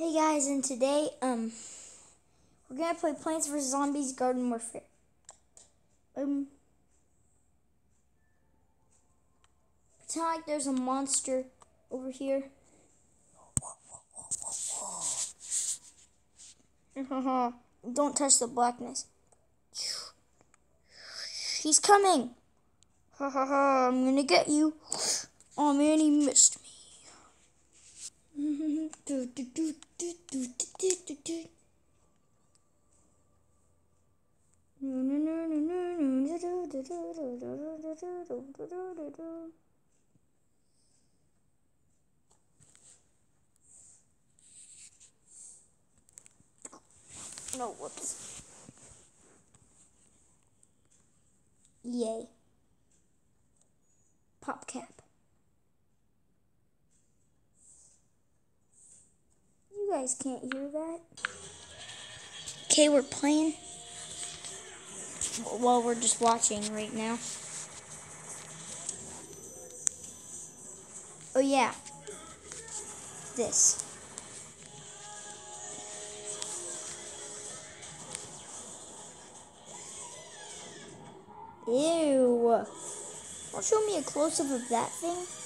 Hey guys, and today, um, we're gonna play Plants vs Zombies Garden Warfare. Um, pretend like there's a monster over here. Don't touch the blackness. He's coming. Ha ha ha! I'm gonna get you. Oh man, he missed me. No, whoops. Yay. PopCap. Guys can't hear that. Okay, we're playing. Well, we're just watching right now. Oh, yeah. This. Ew. Don't show me a close-up of that thing.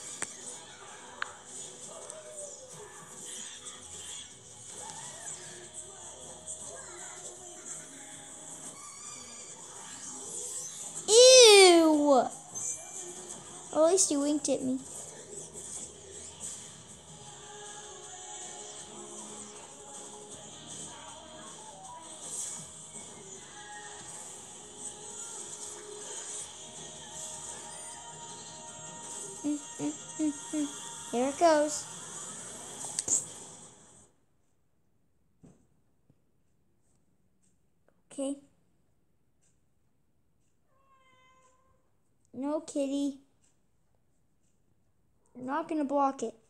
You winked at me. Mm, mm, mm. Here it goes. Okay. No, kitty. Not going to block it.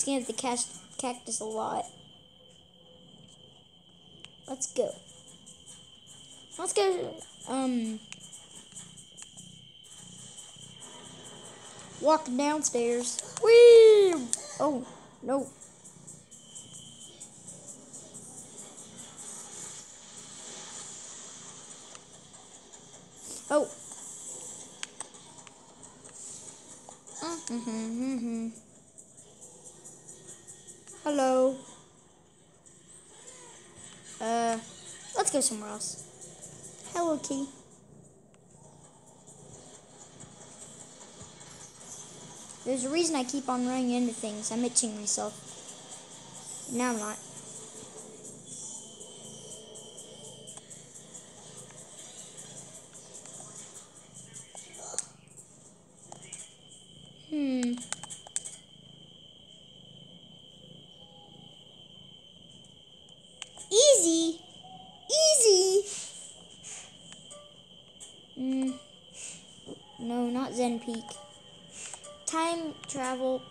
Skin of the cactus a lot. Let's go. Let's go. Um. Walk downstairs. Whee! Oh no. Hello, Key. There's a reason I keep on running into things. I'm itching myself. Now I'm not. Hmm. Easy. Hmm. No, Peak. Time travel.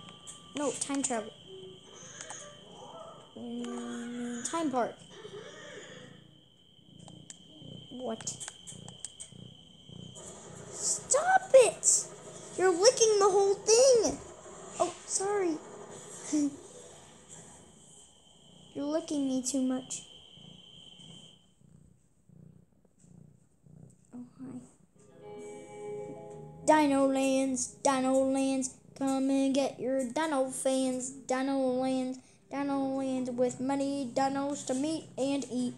No, time travel. Mm, time park. What? Stop it! You're licking the whole thing. Oh, sorry. You're licking me too much. Dino Lands, Dino Lands, come and get your Dino fans. Dino Lands, Dino Lands with many dinos to meet and eat.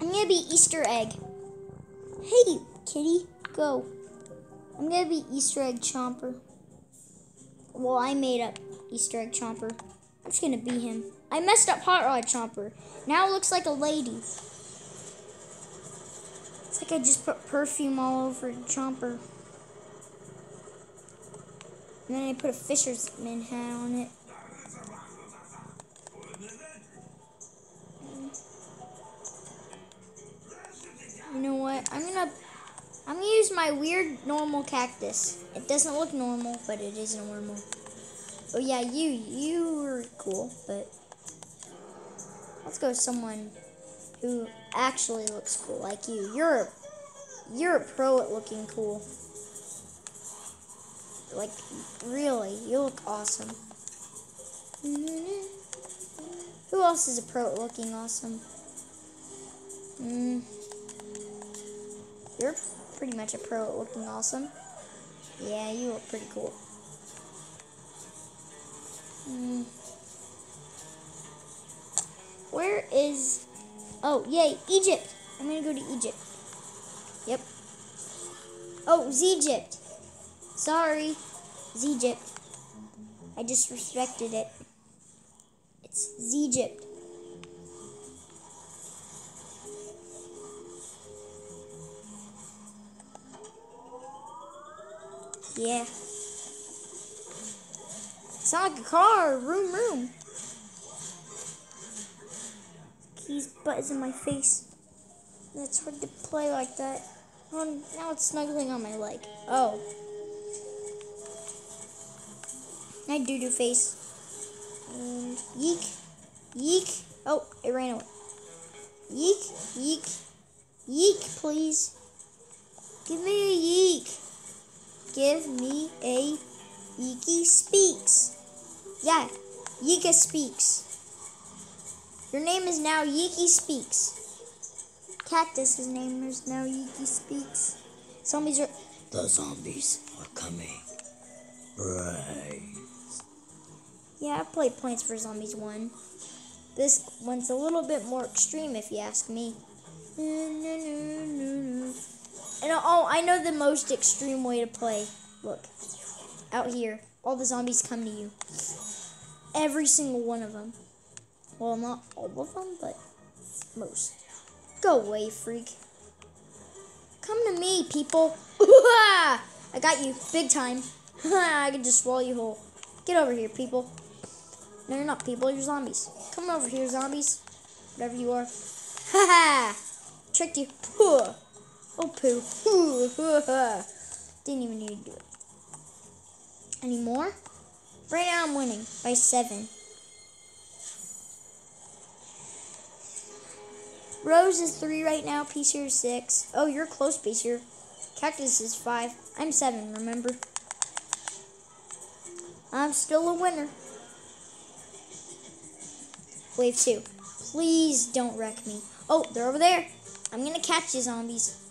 I'm gonna be Easter egg. Hey, kitty, go. I'm gonna be Easter egg chomper. Well, I made up Easter egg chomper. I'm just gonna be him. I messed up Hot Rod Chomper. Now it looks like a lady. It's like I just put perfume all over Chomper. And then I put a fisherman hat on it. Normal cactus. It doesn't look normal, but it is normal. Oh yeah, you you were cool, but let's go with someone who actually looks cool, like you. You're a, you're a pro at looking cool. Like really, you look awesome. Who else is a pro at looking awesome? Mm. You're pretty much a pro at looking awesome. Yeah, you look pretty cool. Mm. Where is... Oh, yay, Egypt. I'm to go to Egypt. Yep. Oh, Egypt. Sorry, Egypt. I disrespected it. It's Z Egypt. Yeah. It's not like a car. Room, room. Keys buzz in my face. That's hard to play like that. Oh, now it's snuggling on my leg. Oh. I do do face. And yeek. Yeek. Oh, it ran away. Yeek. Yeek. Yeek, please. Give me a yeek. Give me a Yiki speaks. Yeah, Yika speaks. Your name is now Yiki speaks. Cactus's name is now Yiki speaks. Zombies are. The zombies are coming. Right. Yeah, I played Plants vs. Zombies 1. This one's a little bit more extreme, if you ask me. And uh, oh, I know the most extreme way to play. Look, out here, all the zombies come to you. Every single one of them. Well, not all of them, but most. Go away, freak. Come to me, people. I got you, big time. I can just swallow you whole. Get over here, people. No, you're not people, you're zombies. Come over here, zombies. Whatever you are. Ha ha! Tricked you. Oh, poo. Didn't even need to do it. Any more? Right now I'm winning by seven. Rose is three right now. Peace is six. Oh, you're close, Peace Cactus is five. I'm seven, remember? I'm still a winner. Wave two. Please don't wreck me. Oh, they're over there. I'm gonna catch you, zombies.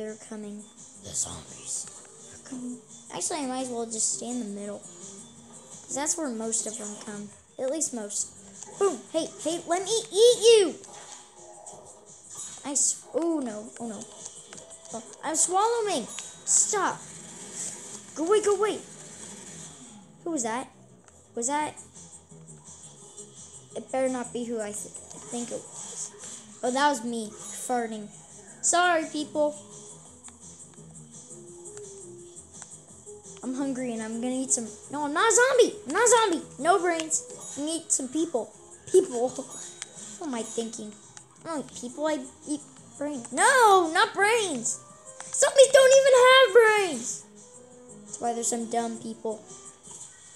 They're coming. The zombies are coming. Actually, I might as well just stay in the middle. Because that's where most of them come. At least most. Boom! Hey, hey, let me eat you! I. Oh no, oh no. Oh, I'm swallowing! Stop! Go away, go away! Who was that? Was that. It better not be who I, th I think it was. Oh, that was me farting. Sorry, people. I'm hungry and I'm gonna eat some. No, I'm not a zombie. I'm not a zombie. No brains. Gonna eat some people. People. What am I thinking? I don't eat people. I eat brains. No, not brains. Zombies don't even have brains. That's why there's some dumb people.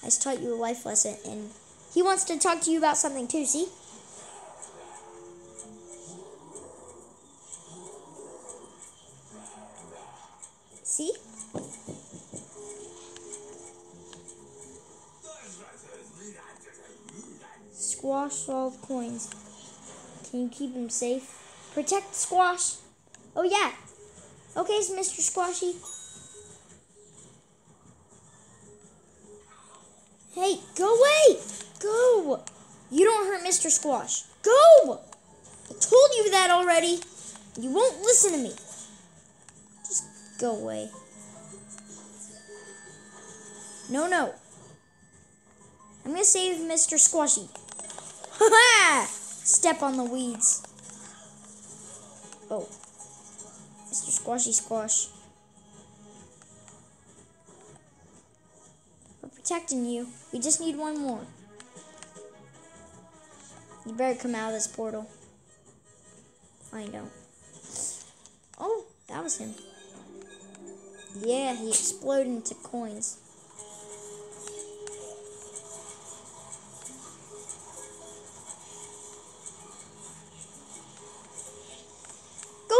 I just taught you a life lesson, and he wants to talk to you about something too. See? Squash all the coins. Can you keep them safe? Protect Squash. Oh, yeah. Okay, Mr. Squashy. Hey, go away! Go! You don't hurt Mr. Squash. Go! I told you that already. You won't listen to me. Just go away. No, no. I'm gonna save Mr. Squashy. Step on the weeds. Oh. Mr. Squashy Squash. We're protecting you. We just need one more. You better come out of this portal. Find out. Oh, that was him. Yeah, he exploded into coins.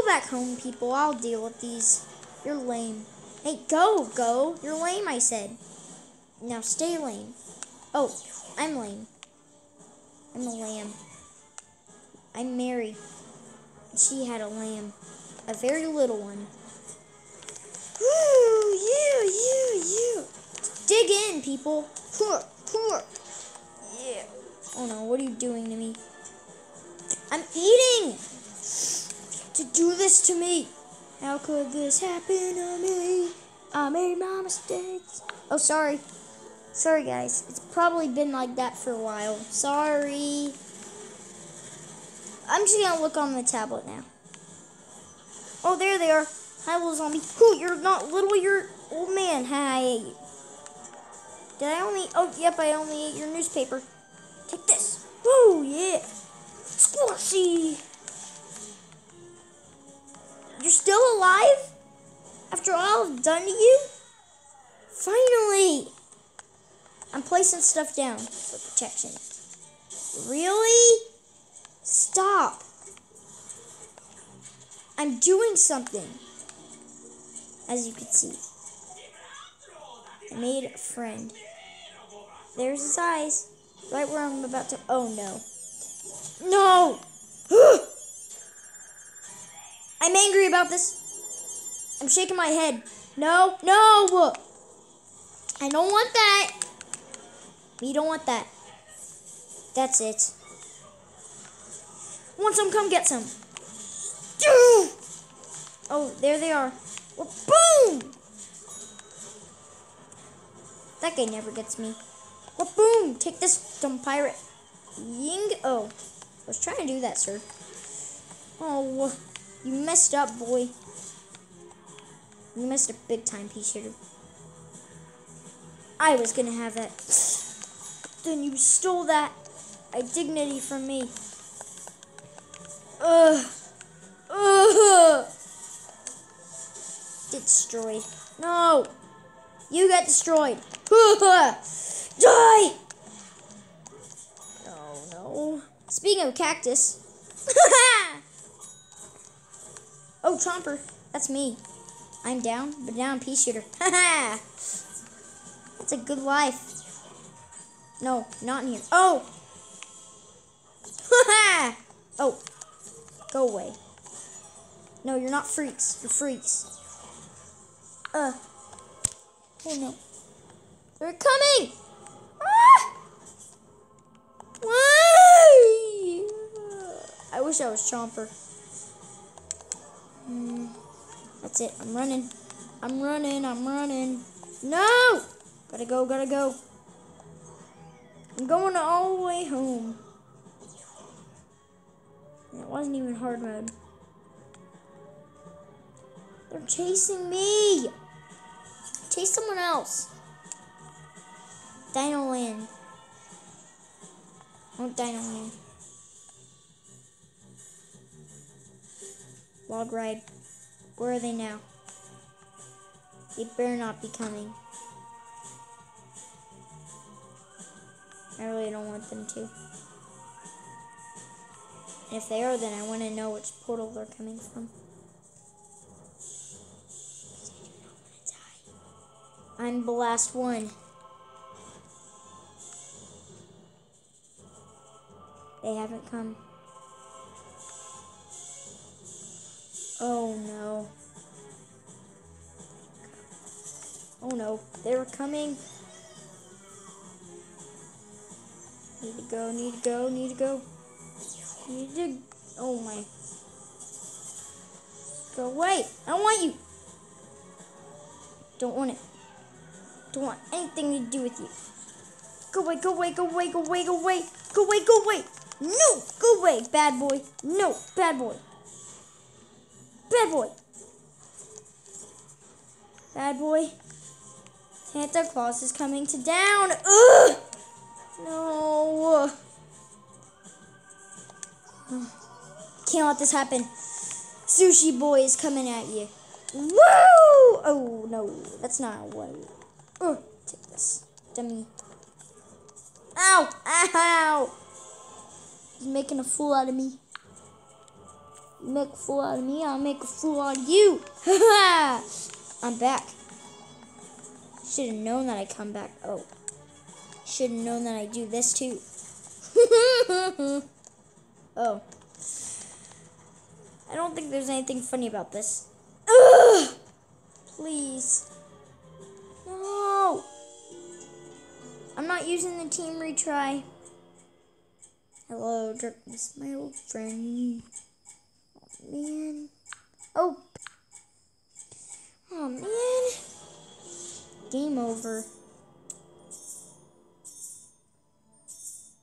Back home, people. I'll deal with these. You're lame. Hey, go, go. You're lame, I said. Now stay lame. Oh, I'm lame. I'm a lamb. I'm Mary. She had a lamb. A very little one. Woo, you, you, you. Dig in, people. Huh, huh. Yeah. Oh no, what are you doing to me? I'm eating! To do this to me. How could this happen to me? I made my mistakes. Oh, sorry. Sorry, guys. It's probably been like that for a while. Sorry. I'm just gonna look on the tablet now. Oh, there they are. Hi, little zombie. Who? You're not little. You're old man. Hi. Did I only? Oh, yep. I only ate your newspaper. Take this. Woo, yeah. Squashy. You're still alive? After all I've done to you? Finally! I'm placing stuff down for protection. Really? Stop. I'm doing something. As you can see. I made a friend. There's his eyes. Right where I'm about to. Oh no. No! I'm angry about this. I'm shaking my head. No, no! I don't want that. We don't want that. That's it. Want some? Come get some. Oh, there they are. Boom! That guy never gets me. Boom! Take this, dumb pirate. Ying. Oh, I was trying to do that, sir. Oh, you messed up, boy. You messed up big time, pea shooter. I was gonna have that. Then you stole that a dignity from me. Ugh. Ugh. Destroyed. No. You got destroyed. Die. Oh no. Speaking of cactus. oh, Chomper. That's me. I'm down, but down pea shooter. That's a good life. No, not in here. Oh! oh. Go away. No, you're not freaks. You're freaks. Uh. Oh no. They're coming! Ah! Why? I wish I was Chomper. Hmm. That's it. I'm running. I'm running. I'm running. No! Gotta go. Gotta go. I'm going all the way home. It wasn't even hard mode. They're chasing me! Chase someone else. Dino Land. Oh, Dino Land. Log ride. Where are they now? They better not be coming. I really don't want them to. If they are, then I want to know which portal they're coming from. I'm the last one. They haven't come. Oh no. Oh no, they were coming. Need to go, need to go, need to go. Need to. Oh my. Go away. I don't want you. Don't want it. Don't want anything to do with you. Go away, go away, go away, go away, go away. Go away, go away. No, go away, bad boy. No, bad boy. Bad boy. Bad boy. Santa Claus is coming to down. Ugh! No. Can't let this happen. Sushi boy is coming at you. Woo! Oh no, that's not what. Oh, take this, dummy. Ow! Ow! He's making a fool out of me. Make a fool out of me, I'll make a fool out of you. I'm back. Should have known that I come back. Oh. Should have known that I do this too. oh. I don't think there's anything funny about this. Ugh! Please. No. I'm not using the team retry. Hello, darkness, my old friend. Man. Oh. Oh, man. Game over.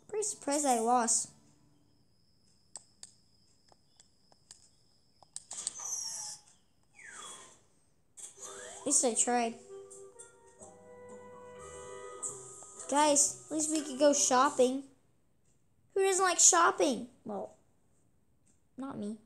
Pretty surprised I lost. At least I tried. Guys, at least we could go shopping. Who doesn't like shopping? Well, not me.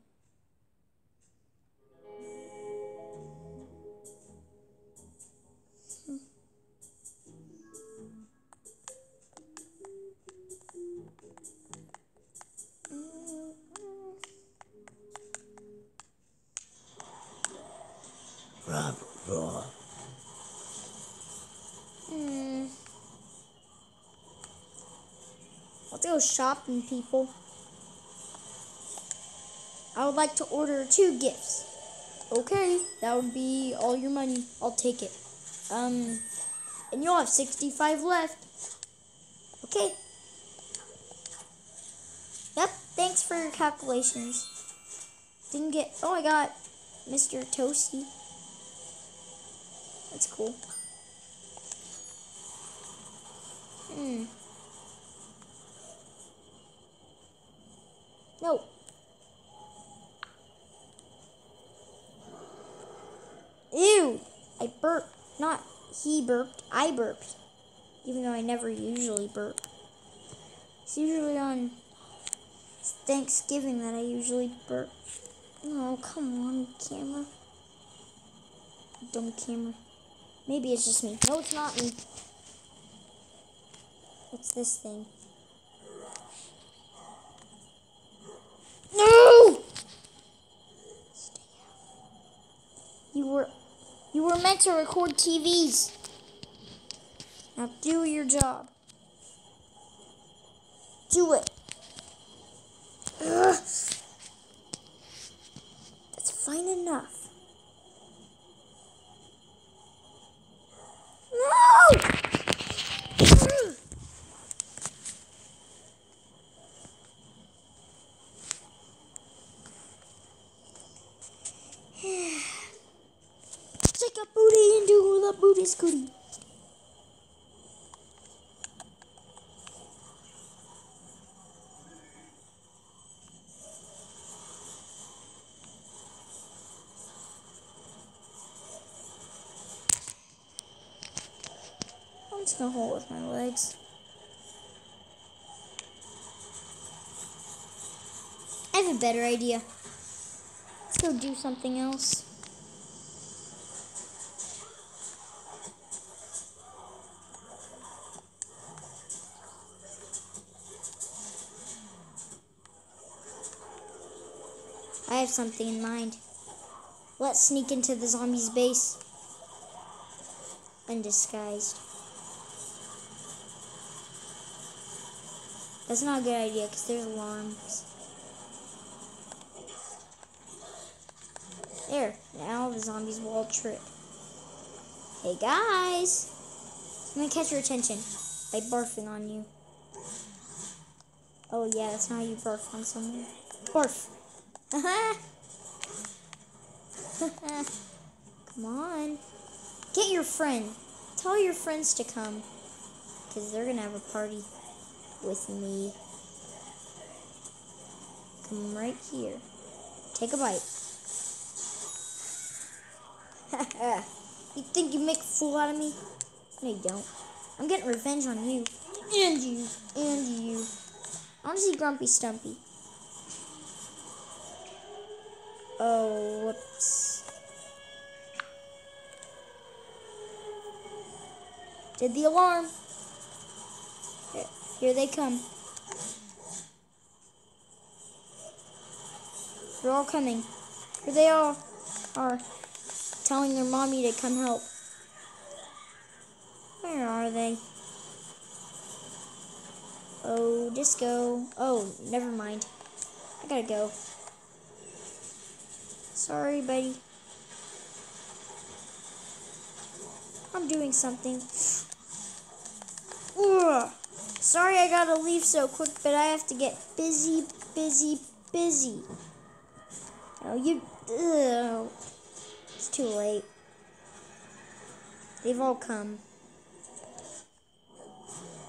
Let's go shopping, people. I would like to order two gifts. Okay, that would be all your money. I'll take it. Um, and you'll have 65 left. Okay. Yep, thanks for your calculations. Didn't get, oh, I got Mr. Toasty. That's cool. Hmm. No. Ew! I burped. Not he burped. I burped. Even though I never usually burp. It's usually on Thanksgiving that I usually burp. Oh, come on, camera. Dumb camera. Maybe it's just me. No, it's not me. What's this thing? No! You were you were meant to record TVs. Now do your job. Do it. Ugh. That's fine enough. No! Ugh. Take a booty and do the booty scooty. I'm just gonna hold with my legs. I have a better idea. Let's go do something else. Something in mind. Let's sneak into the zombie's base. Undisguised. That's not a good idea because there's alarms. There, now the zombies will all trip. Hey guys! I'm gonna catch your attention by barfing on you. Oh yeah, that's not how you barf on someone. Barf! Come on. Get your friend. Tell your friends to come. Because they're going to have a party with me. Come right here. Take a bite. you think you make a fool out of me? No, you don't. I'm getting revenge on you. And you. And you. See Grumpy Stumpy. Oh, whoops. Did the alarm. Here, here they come. They're all coming. Here they all are telling their mommy to come help. Where are they? Oh, disco. Oh, never mind. I gotta go. Sorry, buddy. I'm doing something. Ugh. Sorry I gotta leave so quick, but I have to get busy, busy, busy. Oh, you. Ugh. It's too late. They've all come.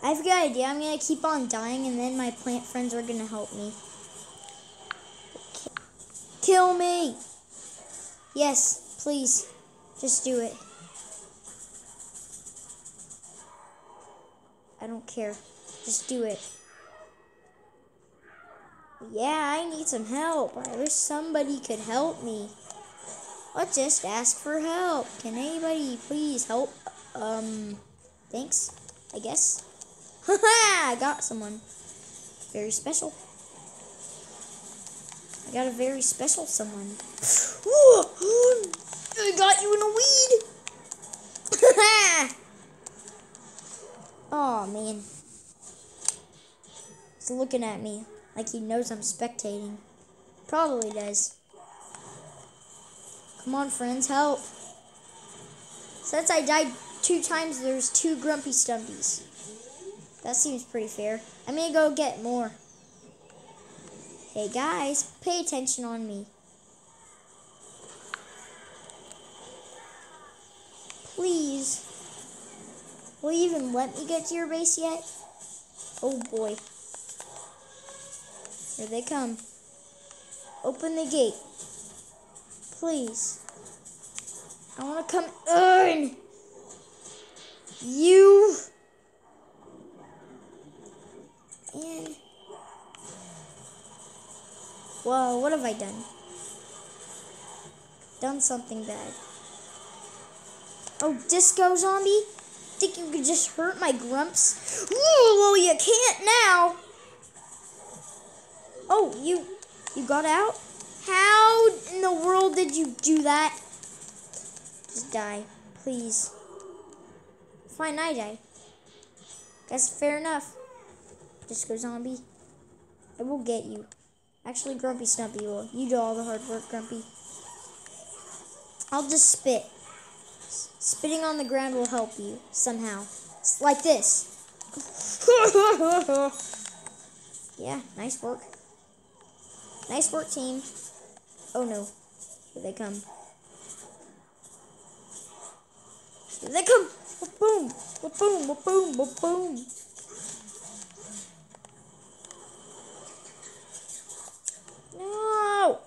I have a good idea. I'm gonna keep on dying, and then my plant friends are gonna help me. Kill me! Yes, please. Just do it. I don't care. Just do it. Yeah, I need some help. I wish somebody could help me. Let's just ask for help. Can anybody please help? Um, thanks, I guess. Haha, I got someone. Very special. I got a very special someone. I got you in a weed. oh man. He's looking at me like he knows I'm spectating. Probably does. Come on, friends, help. Since I died two times, there's two grumpy stumpies. That seems pretty fair. I'm gonna go get more. Hey guys, pay attention on me. Please. Will you even let me get to your base yet? Oh boy. Here they come. Open the gate. Please. I want to come in. You. And. Whoa, what have I done? Done something bad. Oh, disco zombie? Think you could just hurt my grumps? Ooh, well, you can't now. Oh, you you got out? How in the world did you do that? Just die, please. Fine, I die. That's fair enough. Disco zombie. I will get you. Actually, Grumpy Stumpy will. You do all the hard work, Grumpy. I'll just spit. Spitting on the ground will help you somehow. Like this. yeah, nice work. Nice work, team. Oh no. Here they come. Here they come. Boom. Boom. Boom. Boom. No.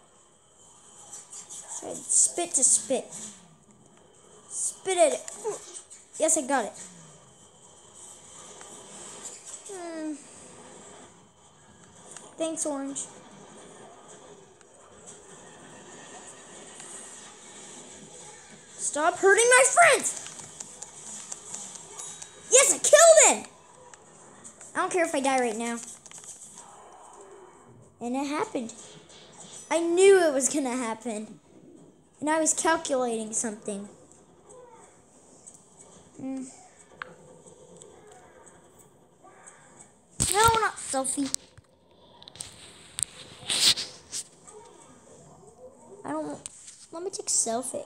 Spit to spit. Spit at it. Yes, I got it. Hmm. Thanks, Orange. Stop hurting my friends! Yes, I killed him! I don't care if I die right now. And it happened. I knew it was gonna happen. And I was calculating something. Mm. No, not selfie. I don't. Let me take selfie.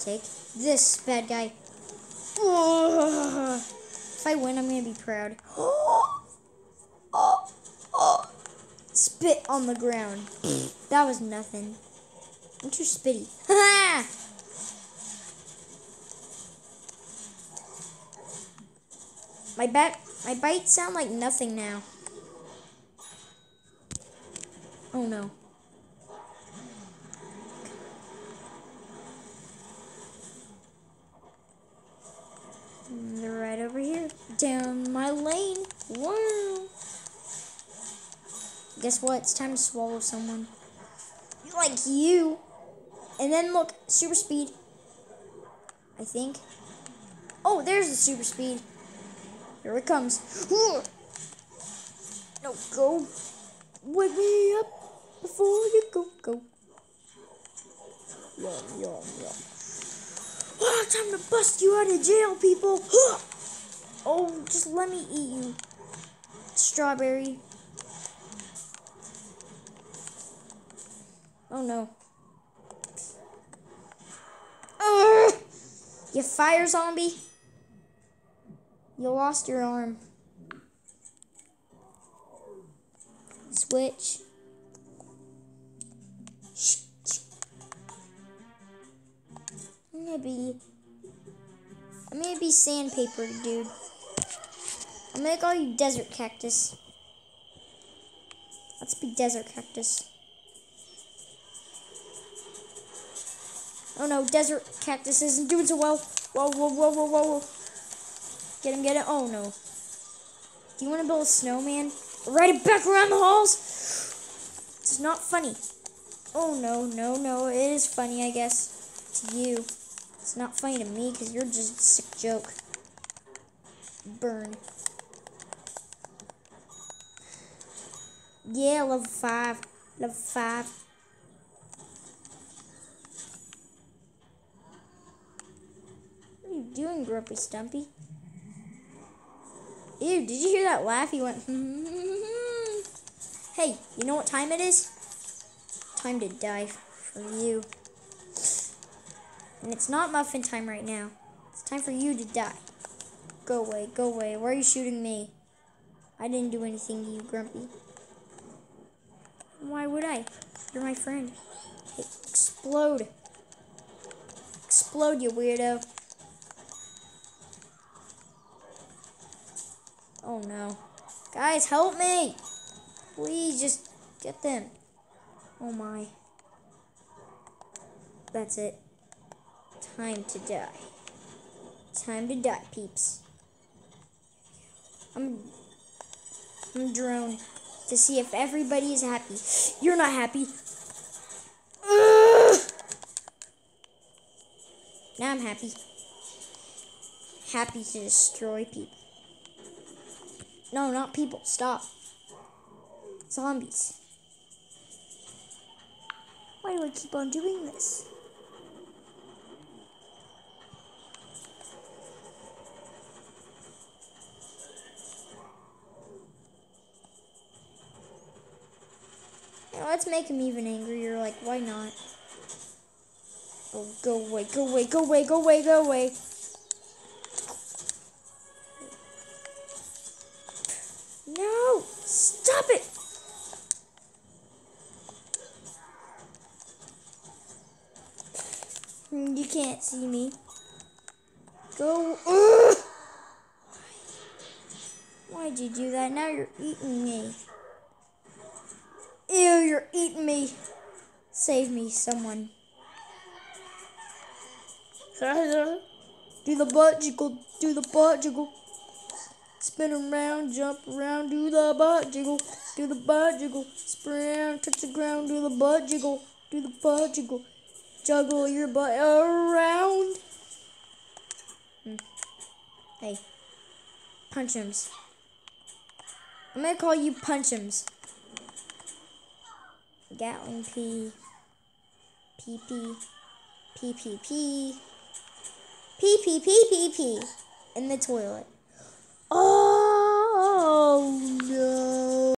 Take this, bad guy. If I win, I'm gonna be proud. Spit on the ground. That was nothing. I'm too spitty. my back, my bites sound like nothing now. Oh no. They're right over here. Down my lane. Wow. Guess what? It's time to swallow someone. Like you. And then look, super speed. I think. Oh, there's the super speed. Here it comes. No, go. Wake me up before you go, go. Yum, yum, yum. Oh, time to bust you out of jail, people. Oh, just let me eat you. Strawberry. Oh no. You fire zombie. You lost your arm. Switch. Be. I'm gonna be sandpaper, dude. I'm gonna call you desert cactus. Let's be desert cactus. Oh no, desert cactus isn't doing so well. Whoa, whoa, whoa, whoa, whoa, whoa. Get him, get him. Oh no. Do you want to build a snowman? Ride it back around the halls? It's not funny. Oh no, no, no. It is funny, I guess. To you. It's not funny to me because you're just a sick joke. Burn. Yeah, level 5. Level 5. What are you doing, Grumpy Stumpy? Ew, did you hear that laugh? He went, hmm. Hey, you know what time it is? Time to die for you. And it's not muffin time right now. It's time for you to die. Go away, go away. Why are you shooting me? I didn't do anything to you, Grumpy. Why would I? You're my friend. Hey, explode. Explode, you weirdo. Oh no. Guys, help me! Please, just get them. Oh my. That's it. Time to die. Time to die, peeps. I'm I'm drone to see if everybody is happy. You're not happy. Ugh! Now I'm happy. Happy to destroy people. No, not people. Stop. Zombies. Why do I keep on doing this? Let's make him even angrier. Like, why not? Oh, go away, go away, go away, go away, go away. No! Stop it! You can't see me. Go. Ugh! Why'd you do that? Now you're eating me. You're eating me. Save me, someone. Do the butt jiggle, do the butt jiggle. Spin around, jump around, do the butt jiggle, do the butt jiggle. Spin around, touch the ground, do the butt jiggle, do the butt jiggle. Juggle your butt around. Hmm. Hey, punchums. I'm gonna call you punchums. Gatling Pea. P P P P P P P P P P in the toilet. Oh no.